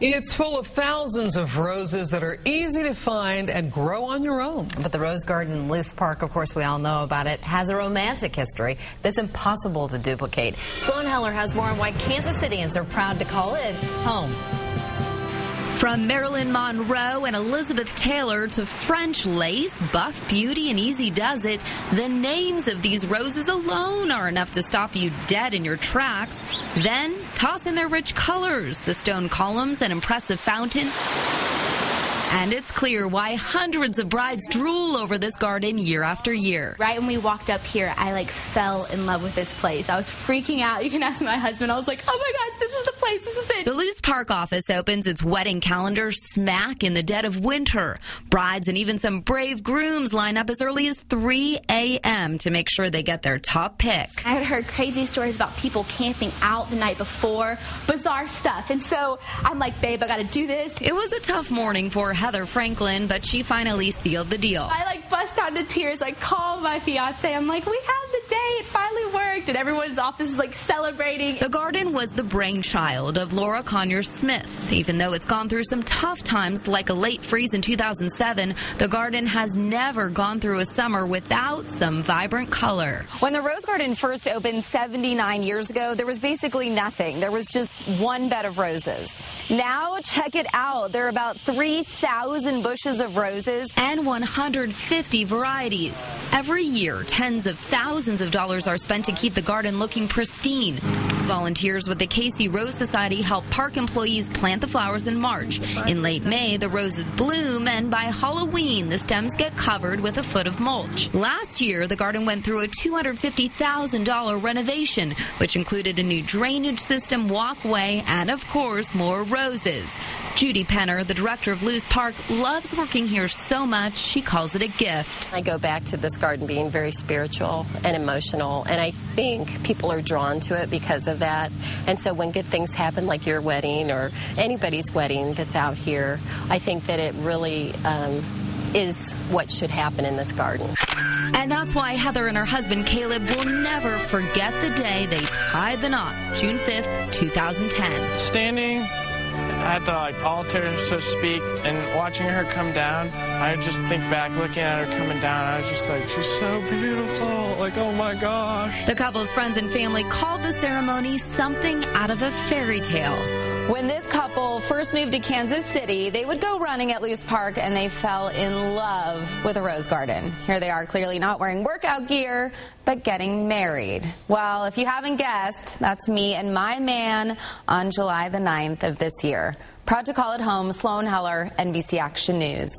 It's full of thousands of roses that are easy to find and grow on your own. But the Rose Garden in Loose Park, of course, we all know about it, has a romantic history that's impossible to duplicate. Sloan Heller has more on why Kansas Cityans are proud to call it home. From Marilyn Monroe and Elizabeth Taylor to French lace, Buff Beauty, and Easy Does It, the names of these roses alone are enough to stop you dead in your tracks. Then toss in their rich colors, the stone columns, and impressive fountain. And it's clear why hundreds of brides drool over this garden year after year. Right when we walked up here, I like fell in love with this place. I was freaking out. You can ask my husband. I was like, oh my gosh, this is the place. This is it. The Loose Park office opens its wedding calendar smack in the dead of winter. Brides and even some brave grooms line up as early as 3 a.m. to make sure they get their top pick. I had heard crazy stories about people camping out the night before, bizarre stuff. And so I'm like, babe, I got to do this. It was a tough morning for Heather Franklin, but she finally sealed the deal. I like bust out into tears. I call my fiance. I'm like, we have finally worked. And everyone's office is like celebrating. The garden was the brainchild of Laura Conyers Smith. Even though it's gone through some tough times like a late freeze in 2007, the garden has never gone through a summer without some vibrant color. When the Rose Garden first opened 79 years ago, there was basically nothing. There was just one bed of roses. Now, check it out. There are about 3,000 bushes of roses and 150 varieties. Every year, tens of thousands of dollars are spent to keep the garden looking pristine. Volunteers with the KC Rose Society help park employees plant the flowers in March. In late May, the roses bloom, and by Halloween, the stems get covered with a foot of mulch. Last year, the garden went through a $250,000 renovation, which included a new drainage system, walkway, and of course, more roses. Judy Penner, the director of Loose Park, loves working here so much she calls it a gift. I go back to this garden being very spiritual and emotional, and I think people are drawn to it because of that. And so when good things happen, like your wedding or anybody's wedding that's out here, I think that it really um, is what should happen in this garden. And that's why Heather and her husband Caleb will never forget the day they tied the knot, June 5th, 2010. Standing at the like altar, so to speak, and watching her come down, I just think back looking at her coming down. I was just like, she's so beautiful. Like, oh my gosh. The couple's friends and family called the ceremony something out of a fairy tale. When this couple first moved to Kansas City, they would go running at Loose Park and they fell in love with a rose garden. Here they are clearly not wearing workout gear, but getting married. Well, if you haven't guessed, that's me and my man on July the 9th of this year. Proud to call it home, Sloan Heller, NBC Action News.